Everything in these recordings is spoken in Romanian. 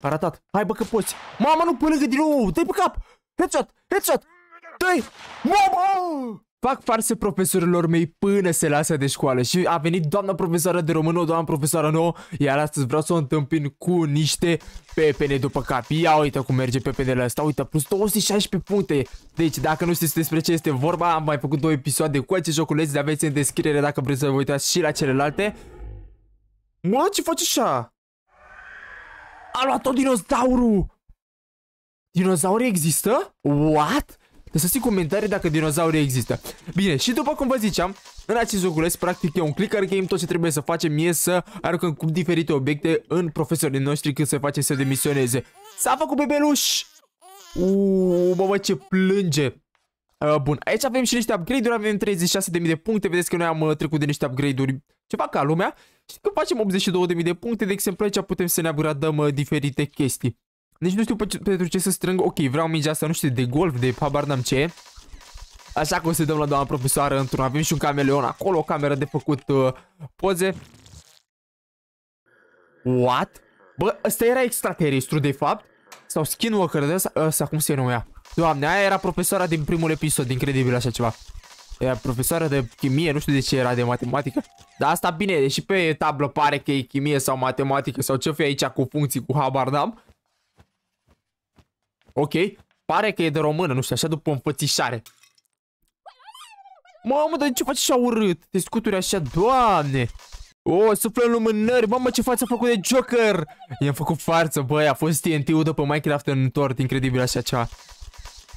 A ratat. Hai bă că poți. Mama, nu până din nou. Dă-i pe cap. Headshot. Headshot. Dă-i. Mama! Fac farse profesorilor mei până se lasă de școală și a venit doamna profesoară de română, doamna profesoară nouă, iar astăzi vreau să o întâmpin cu niște pepene după cap. Ia uite cum merge pepenele ăsta, uite, plus 216 puncte. Deci, dacă nu știți despre ce este vorba, am mai făcut două episoade cu acest joculeț, le aveți în descriere dacă vreți să vă uitați și la celelalte. Mă, ce faci așa? A luat-o dinozaurul! Dinozauri există? What? Lăsați în comentarii dacă dinozaurii există. Bine, și după cum vă ziceam, în acest joculeț, practic e un clicker game, tot ce trebuie să facem e să aruncăm cu diferite obiecte în profesorii noștri când se face să demisioneze. S-a făcut bebeluș! Uuu, bă, bă, ce plânge! Uh, bun, aici avem și niște upgrade-uri, avem 36.000 de puncte, vedeți că noi am uh, trecut de niște upgrade-uri ceva ca lumea și când facem 82.000 de puncte, de exemplu aici putem să ne upgradăm uh, diferite chestii. Deci nu știu pentru ce să strâng. Ok, vreau mingea asta, nu știu, de golf, de habar n-am ce. Așa că o să dăm la doamna profesoară într-un. Avem și un cameleon acolo, o cameră de făcut uh, poze. What? Bă, ăsta era extraterestru, de fapt? Sau skinwalker de ăsta? Ăsta, cum se numea? Doamne, aia era profesoara din primul episod, incredibil așa ceva. Era profesoară de chimie, nu știu de ce era de matematică. Dar asta bine, deși pe tablă pare că e chimie sau matematică sau ce fi aici cu funcții, cu habar n-am. Ok, pare că e de română, nu știu, așa după înfățișare. Mamă, dar ce faci așa urât? Te scuturi așa, doamne! O, oh, suflă în lumânări, mamă ce față a făcut de Joker! I-am făcut față, băi, a fost TNT-ul după Minecraft în tort, incredibil așa ceva.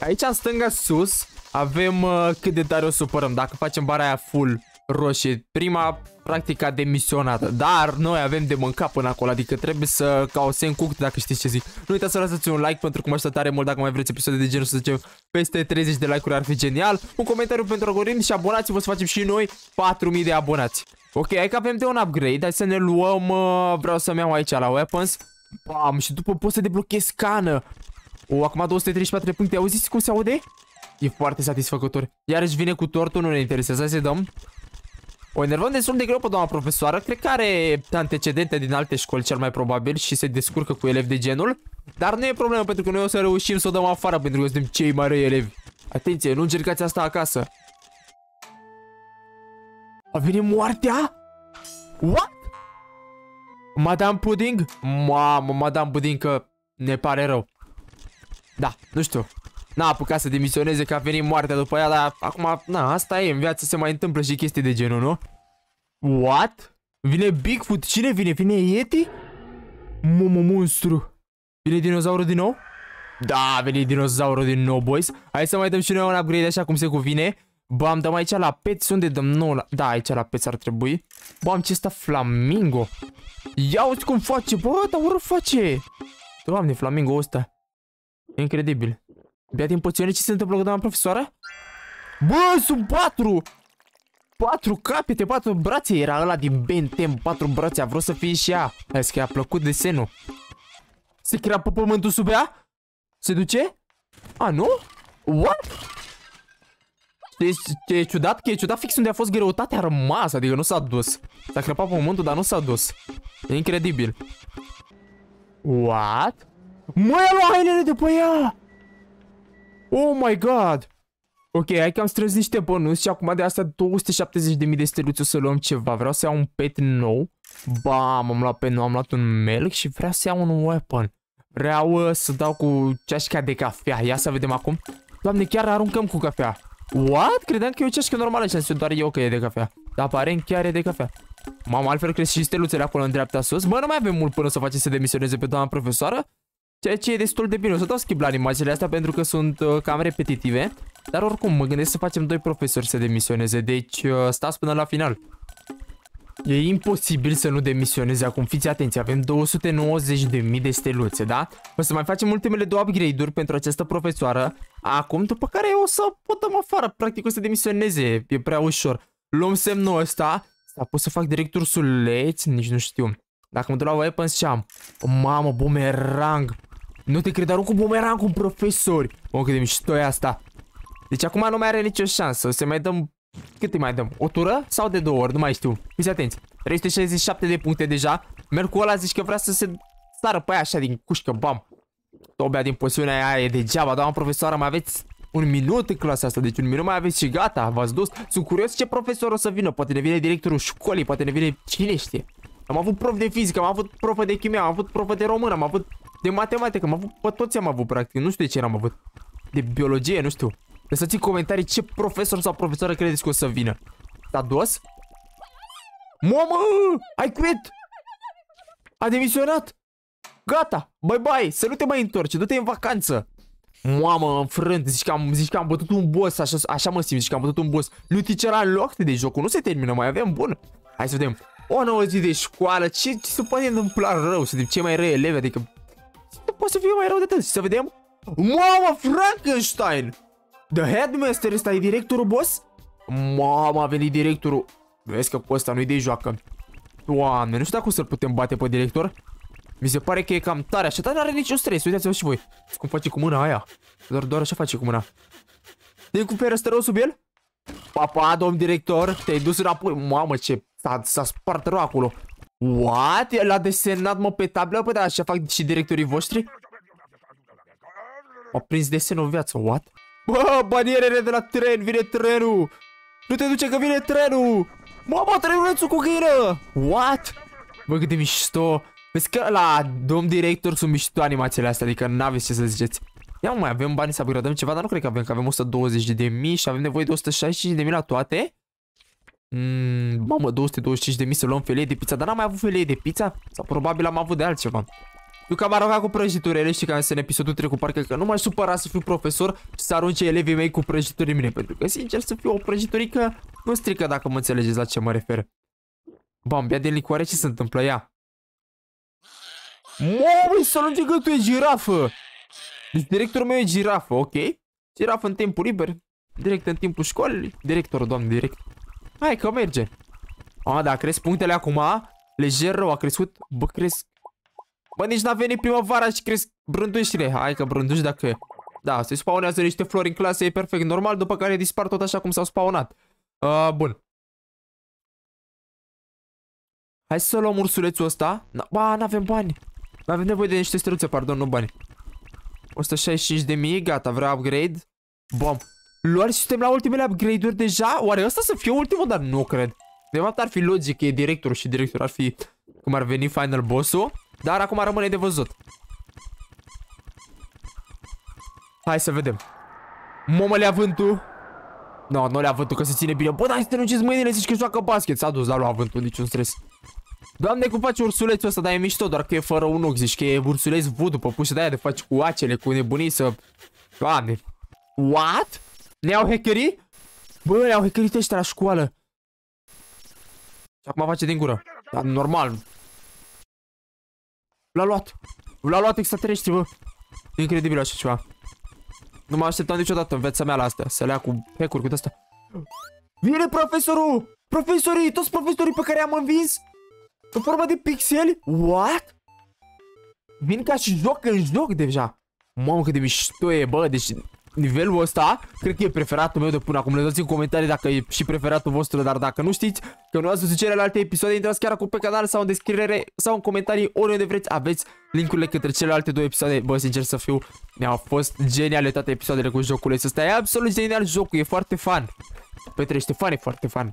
Aici în stânga sus avem uh, cât de tare o supărăm, dacă facem bara aia full roșie. Prima practic a demisionat, dar noi avem de mâncat până acolo, adică trebuie să causem cooked dacă știți ce zic. Nu uitați să lăsați un like pentru că mă aștept tare mult dacă mai vreți episoade de genul să zicem peste 30 de like-uri ar fi genial. Un comentariu pentru algoritm și abonați-vă să facem și noi 4000 de abonați. Ok, hai că avem de un upgrade, hai să ne luăm, uh, vreau să-mi iau aici la weapons. Bam, și după pot să deblochez scană. O, acum 234 de puncte, auziți cum se aude? E foarte satisfăcător. Iarăși vine cu tortul, nu ne interesează, hai să dăm. O enervăm destul de greu pe doamna profesoară. Cred că are antecedente din alte școli cel mai probabil și se descurcă cu elevi de genul. Dar nu e problemă pentru că noi o să reușim să o dăm afară pentru că suntem cei mai răi elevi. Atenție, nu încercați asta acasă. A venit moartea? What? Madame Pudding? Mamă, Madame Pudding că ne pare rău. Da, nu știu. N-a apucat să demisioneze că a venit moartea după ea, dar acum, na, asta e, în viață se mai întâmplă și chestii de genul, nu? What? Vine Bigfoot? Cine vine? Vine Yeti? Momo monstru. Vine dinozaurul din nou? Da, a venit dinozaurul din nou, boys. Hai să mai dăm și noi un upgrade așa cum se cuvine. Bam, dăm aici la pets. Unde dăm nou la... Da, aici la pets ar trebui. Bam, ce ăsta flamingo. Ia uite cum face, bă, dar ură face. Doamne, flamingo ăsta. Incredibil. Bia din poțiune, ce se întâmplă cu doamna profesoară? Bă, sunt patru! Patru capete, patru brațe Era ăla din Ben 10, patru brațe A vrut să fie și ea Hai că i-a plăcut desenul Se crapă pământul sub ea? Se duce? A, nu? What? Ce e ciudat? Că e ciudat fix unde a fost greutatea a rămas Adică nu s-a dus S-a crăpat pământul, dar nu s-a dus E incredibil What? Mă, ia lua hainele de pe ea! Oh my god! Ok, hai că am strâns niște bonus și acum de asta 270.000 de steluțe o să luăm ceva. Vreau să iau un pet nou. Bam, am luat pe nou, am luat un milk și vreau să iau un weapon. Vreau uh, să dau cu ceașca de cafea. Ia să vedem acum. Doamne, chiar aruncăm cu cafea. What? Credeam că e o ceașcă normală și înseamnă doar eu că e de cafea. Dar aparent chiar e de cafea. Mamă, altfel crezi și steluțele acolo în dreapta sus. Bă, nu mai avem mult până să facem să demisioneze pe doamna profesoară. Ceea ce e destul de bine. O să dau skip la animațiile astea pentru că sunt uh, cam repetitive. Dar oricum, mă gândesc să facem doi profesori să demisioneze. Deci, uh, stați până la final. E imposibil să nu demisioneze acum. Fiți atenți, avem 290.000 de steluțe, da? O să mai facem ultimele două upgrade-uri pentru această profesoară. Acum, după care o să potăm afară. Practic o să demisioneze. E prea ușor. Luăm semnul ăsta. S-a pus să fac direct ursuleți? Nici nu știu. Dacă mă duc la weapons ce am? O, mamă, bumerang. Nu te cred, arunc cu bumerang cu profesori. Mă, cât de mișto e asta. Deci acum nu mai are nicio șansă. Să mai dăm... Cât îi mai dăm? O tură? Sau de două ori? Nu mai știu. Fiți atenți. 367 de puncte deja. Merg cu ăla, zici că vrea să se... sară pe aia așa din cușcă, bam. Tobea din poțiunea aia e degeaba, doamna profesoară, mai aveți un minut în clasa asta, deci un minut mai aveți și gata, v-ați dus. Sunt curios ce profesor o să vină, poate ne vine directorul școlii, poate ne vine cine știe. Am avut prof de fizică, am avut prof de chimie, am avut prof de română, am avut de matematică, am avut, pe toți am avut practic, nu știu de ce n-am avut. De biologie, nu știu. Lăsați în comentarii ce profesor sau profesoară credeți că o să vină. S-a dus? Mamă! Ai quit! A demisionat! Gata! Bye bye! Să nu te mai întorci, du-te în vacanță! Mamă, înfrânt, zici că am, zici că am bătut un boss, așa, așa mă simt, zici că am bătut un boss. Nu te loc de jocul, nu se termină, mai avem bun. Hai să vedem. O nouă zi de școală, ce, ce se poate întâmpla rău, să vedem ce mai răi elevi, adică... Nu poate să fie mai rău de atât, să vedem. Mamă, Frankenstein! The Headmaster ăsta e directorul boss? Mamă, a venit directorul. Vezi că cu ăsta nu-i de joacă. Doamne, nu știu dacă o să-l putem bate pe director. Mi se pare că e cam tare așa, dar nu are niciun stres. Uitați-vă și voi. Cum face cu mâna aia. Doar, doar așa face cu mâna. Te cu ăsta rău sub el? Papa, domn director, te-ai dus înapoi. Mamă, ce s-a spart rău acolo. What? L-a desenat, mă, pe tablă? Păi da, așa fac și directorii voștri? A prins desenul în viață, what? Bă, banierele de la tren, vine trenul! Nu te duce că vine trenul! Mamă, trenulețul cu găină! What? Bă, cât de mișto! Vezi că la domn director sunt mișto animațiile astea, adică n-aveți ce să ziceți. Ia mai avem bani să upgradăm ceva, dar nu cred că avem, că avem 120 de mii și avem nevoie de 165 de mii la toate. Mm, mamă, 225 de mii să luăm felie de pizza, dar n-am mai avut felie de pizza? Sau probabil am avut de altceva. Eu că am aruncat cu prăjiturile și că în episodul trecut parcă că nu m-aș supăra să fiu profesor și să arunce elevii mei cu prăjituri mine, pentru că sincer să fiu o prăjiturică nu strică dacă mă înțelegeți la ce mă refer. Bam, bea din licoare, ce se întâmplă ea? Mă, să lunge gâtul, e girafă! Deci directorul meu e girafă, ok? Girafă în timpul liber, direct în timpul școlii, directorul, doamne, direct. Hai că merge. A, da, cresc punctele acum, lejer rău, a crescut, bă, cresc. Bă, nici n-a venit primăvara și cresc brândușile. Hai că brânduși dacă... Da, se spawnează niște flori în clasă, e perfect normal, după care dispar tot așa cum s-au spawnat. Uh, bun. Hai să luăm ursulețul ăsta. Ba, n-avem bani. Avem nevoie de niște steluțe, pardon, nu bani. 165 de mii, gata, vreau upgrade. Bom. Luar și suntem la ultimele upgrade-uri deja? Oare ăsta să fie ultimul? Dar nu cred. De fapt ar fi logic, e directorul și directorul ar fi cum ar veni final boss-ul. Dar acum rămâne de văzut. Hai să vedem. Momă le-a vântul. Nu, no, nu le-a vântul, că se ține bine. Bă, dar să te nunciți mâinile, zici că joacă basket. S-a dus, dar lua vântul, niciun stres. Doamne, cum faci ursulețul ăsta, dar e mișto, doar că e fără un ochi, zici că e ursuleț voodoo, păpușă de aia de faci cu acele, cu nebunii să... Doamne. What? Ne-au hackerii? Bă, ne-au hackerit ăștia la școală. Și acum face din gură. Dar normal. L-a luat. L-a luat extraterestri, bă. Incredibil așa ceva. Nu mă așteptam niciodată în viața mea la astea. Să le ia cu hack-uri cu asta. Vine profesorul! Profesorii, toți profesorii pe care am învins în formă de pixeli? What? Vin ca și joc în joc deja. Mamă, cât de mișto e, bă, deci nivelul ăsta, cred că e preferatul meu de până acum. Lăsați în comentarii dacă e și preferatul vostru, dar dacă nu știți că nu ați văzut celelalte episoade, intrați chiar acum pe canal sau în descriere sau în comentarii oriunde vreți, aveți linkurile către celelalte două episoade. Bă, sincer să fiu, mi-au fost geniale toate episoadele cu jocul ăsta. E absolut genial jocul, e foarte fan. Petrește fan, e foarte fan.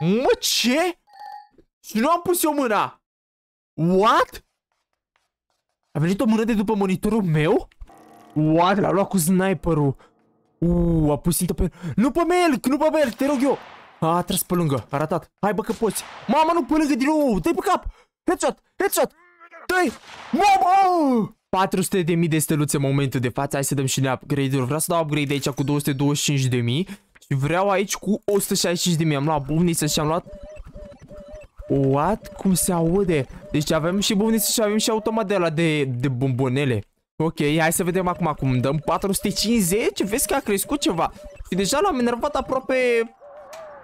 Mă, ce? Și nu am pus eu mâna. What? A venit o mână de după monitorul meu? What? L-a luat cu sniperul. Uuu, a pus țintă pe... Nu pe Melk, nu pe Melk, te rog eu. A, tras pe lângă, a ratat. Hai bă că poți. Mama, nu pe lângă din nou, dă pe cap. Headshot, headshot. Dă-i. Mama! 400 de mii de steluțe în momentul de față. Hai să dăm și ne upgrade-uri. Vreau să dau upgrade aici cu 225 de mii. Și vreau aici cu 165 de mii. Am luat buvniță și am luat... What? Cum se aude? Deci avem și buvniță și avem și automat de la de, de bombonele. Ok, hai să vedem acum cum dăm 450. Vezi că a crescut ceva. Și deja l-am enervat aproape...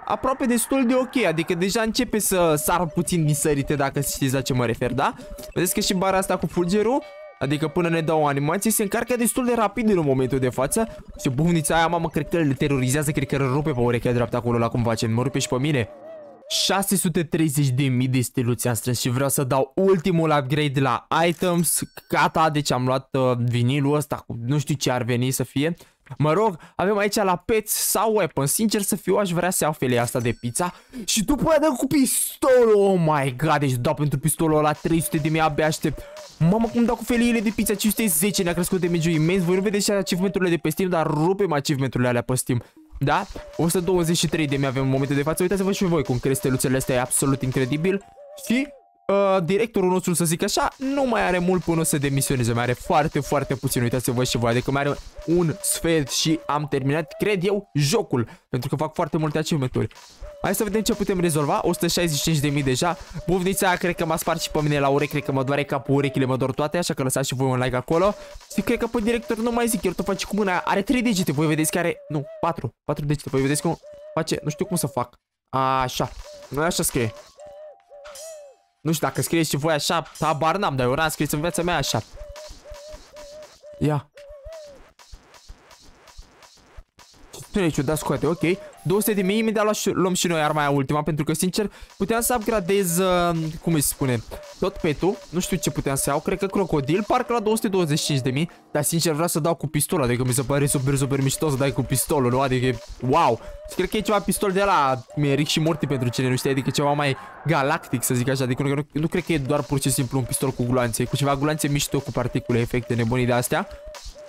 Aproape destul de ok, adică deja începe să sară puțin din sărite dacă știți la ce mă refer, da? Vedeți că și bara asta cu fulgerul Adică până ne dau o animație se încarcă destul de rapid în momentul de față Și bufnița aia, mamă, cred că le terorizează, cred că rupe pe urechea dreaptă acolo la cum face, mă rupe și pe mine 630.000 de steluțe am strâns și vreau să dau ultimul upgrade la items. Gata, deci am luat uh, vinilul ăsta cu nu știu ce ar veni să fie. Mă rog, avem aici la pets sau weapon. Sincer să fiu, aș vrea să iau felia asta de pizza. Și după aia dăm cu pistolul. Oh my god, deci dau pentru pistolul ăla 300 de mii, abia aștept. Mamă, cum dau cu feliile de pizza 510, ne-a crescut de mediu imens. Voi nu vedeți și achievementurile de pe Steam, dar rupem achievementurile alea pe Steam. Da? 123 de mii avem în momentul de față. Uitați-vă și voi cum cresc steluțele astea, e absolut incredibil. Și uh, directorul nostru, să zic așa, nu mai are mult până să demisioneze, mai are foarte, foarte puțin, uitați-vă și voi, adică mai are un sfert și am terminat, cred eu, jocul, pentru că fac foarte multe achievement-uri. Hai să vedem ce putem rezolva. 165.000 deja. Buvnița cred că m-a spart și pe mine la urechi. Cred că mă doare capul urechile, mă dor toate. Așa că lăsați și voi un like acolo. Și cred că pe director nu mai zic. El tot face cu mâna. Are 3 degete. Voi vedeți că are... Nu, 4. 4 degete. Voi vedeți cum face... Nu știu cum să fac. Așa. Nu așa scrie. Nu știu dacă scrieți și voi așa. Habar n-am, dar eu n-am scris în viața mea așa. Ia. Ce ciudat scoate, ok 200 de mii, imediat luăm și noi arma aia ultima Pentru că, sincer, puteam să upgradez uh, Cum îi spune, tot petul. Nu știu ce puteam să iau, cred că crocodil Parcă la 225 de mii Dar, sincer, vreau să dau cu pistol Adică mi se pare super, super mișto să dai cu pistolul, nu? Adică, wow! Și cred că e ceva pistol de la Rick și Morty pentru cine nu știe Adică ceva mai galactic, să zic așa Adică nu, nu, nu cred că e doar pur și simplu un pistol cu gloanțe Cu ceva gloanțe mișto, cu particule, efecte nebunii de astea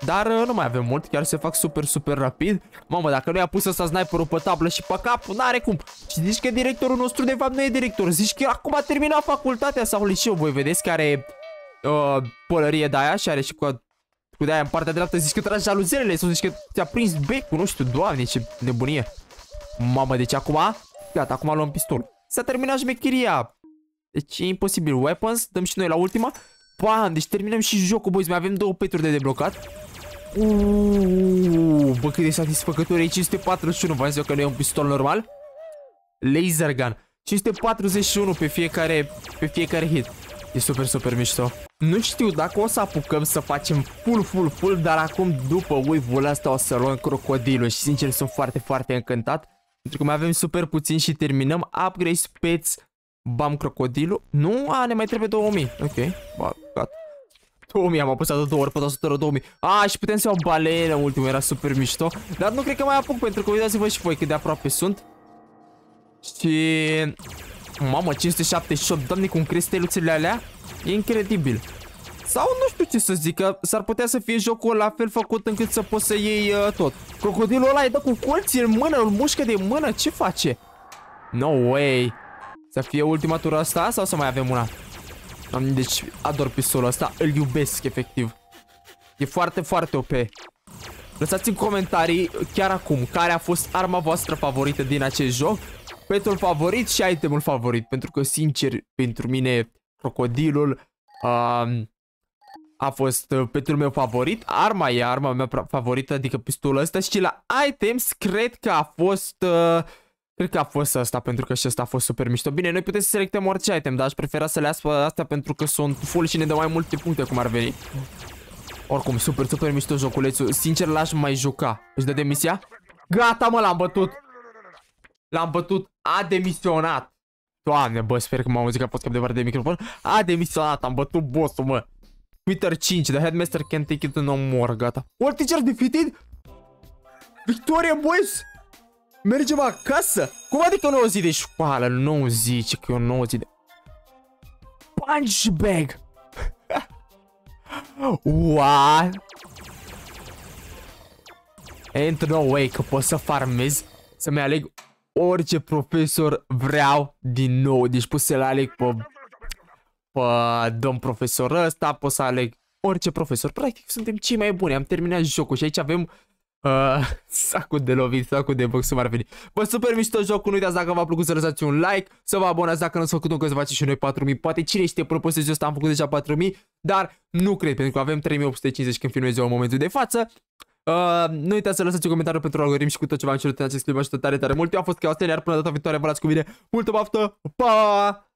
dar uh, nu mai avem mult, chiar se fac super, super rapid. Mamă, dacă nu i-a pus ăsta sniperul pe tablă și pe cap, n-are cum. Și zici că directorul nostru de fapt nu e director. Zici că acum a terminat facultatea sau liceu. Voi vedeți că are uh, pălărie de aia și are și cu, cu de aia în partea dreaptă. Zici că tragi jaluzelele sau zici că ți-a prins becul. Nu știu, doamne, ce nebunie. Mamă, deci acum, gata, acum luăm pistol. S-a terminat șmecheria. Deci e imposibil. Weapons, dăm și noi la ultima. Bam, deci terminăm și jocul, boys. Mai avem două peturi de deblocat. Uuuu, bă, cât de satisfăcător e 541, v-am zis că nu e un pistol normal. Laser gun. 541 pe fiecare, pe fiecare hit. E super, super mișto. Nu știu dacă o să apucăm să facem full, full, full, dar acum după wave-ul ăsta o să luăm crocodilul și sincer sunt foarte, foarte încântat. Pentru că mai avem super puțin și terminăm. Upgrade pets, bam crocodilul. Nu? A, ne mai trebuie 2000. Ok, ba, gata. 2000, am apăsat de două ori pe 100 2000. A, și putem să iau balenă, ultimul era super mișto. Dar nu cred că mai apuc, pentru că uitați-vă și voi cât de aproape sunt. Și... Mamă, 578, doamne, cum crezi steluțele alea? E incredibil. Sau nu știu ce să zic, că s-ar putea să fie jocul la fel făcut încât să poți să iei uh, tot. Crocodilul ăla îi dă cu colții în mână, îl mușcă de mână, ce face? No way. Să fie ultima tură asta sau să mai avem una? Deci ador pistolul ăsta, îl iubesc efectiv. E foarte, foarte OP. Lăsați în comentarii chiar acum care a fost arma voastră favorită din acest joc, petul favorit și itemul favorit. Pentru că, sincer, pentru mine, crocodilul uh, a fost uh, petul meu favorit. Arma e arma mea favorită, adică pistolul ăsta. Și la items, cred că a fost... Uh, Cred că a fost asta pentru că și asta a fost super mișto. Bine, noi putem să selectăm orice item, dar aș prefera să le las pe astea pentru că sunt full și ne dă mai multe puncte cum ar veni. Oricum, super, super mișto joculețul. Sincer, l-aș mai juca. Își dă demisia? Gata, mă, l-am bătut. L-am bătut. A demisionat. Doamne, bă, sper că m-am auzit că a fost cap de de microfon. A demisionat, am bătut boss-ul, mă. Twitter 5, the headmaster can take it no more, gata. All teachers defeated? Victoria, boys! Mergem acasă? Cum adică o nouă zi de școală? Nu zice că e o nouă zi de... Punch bag! What? Ain't no way că pot să farmez să-mi aleg orice profesor vreau din nou. Deci pot să-l aleg pe, pe domn profesor ăsta, pot să aleg orice profesor. Practic suntem cei mai buni. Am terminat jocul și aici avem Uh, sacul de lovit, sacul de box, cum ar veni. Bă, super mișto jocul, nu uitați dacă v-a plăcut să lăsați un like, să vă abonați dacă nu ați făcut încă să faceți și noi 4000. Poate cine știe până pe ăsta am făcut deja 4000, dar nu cred, pentru că avem 3850 când filmez eu în momentul de față. Uh, nu uitați să lăsați un comentariu pentru algoritm și cu tot ce v-am cerut în acest clip, ajută tare, tare mult. Eu am fost Chaos iar până data viitoare vă las cu mine. Multă baftă, pa!